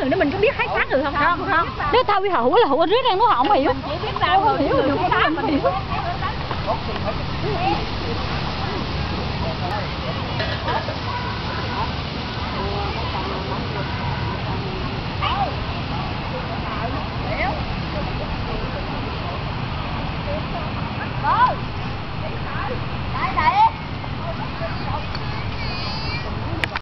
người nữa mình có biết hái phá người không? Không không. Nếu tao biết hậu là hậu riết đang nó không hiểu. Chỉ biết tao thôi hiểu được. Cái đám mình hiểu